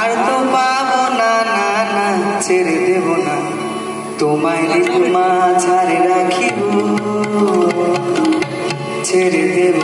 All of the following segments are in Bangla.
আর তো পাবো না না না ছেড়ে দেব না। তোমায় মা, ছাড়ে রাখিব। ছেড়ে দেব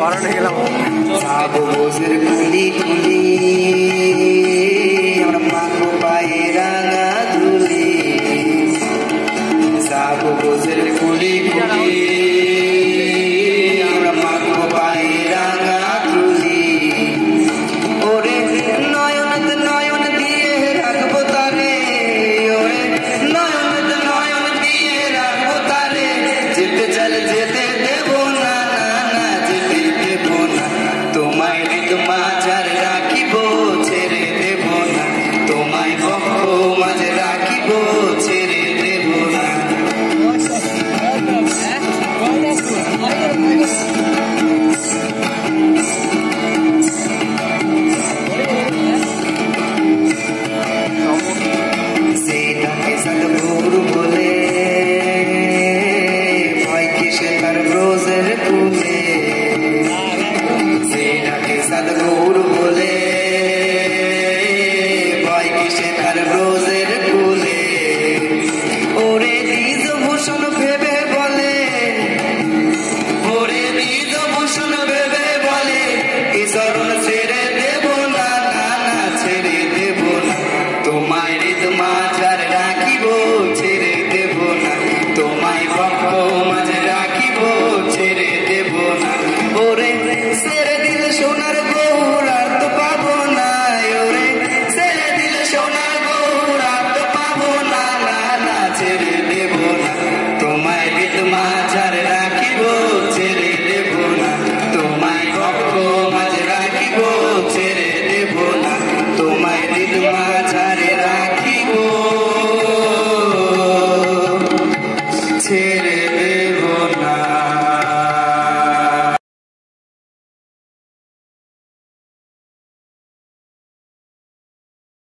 বারণে গেলাম। সব বোঝের তুলি তুলি আমরা নূর বলে। ভয় কিসে তার রোজের ফুলে ওরে দিজ ভূষণ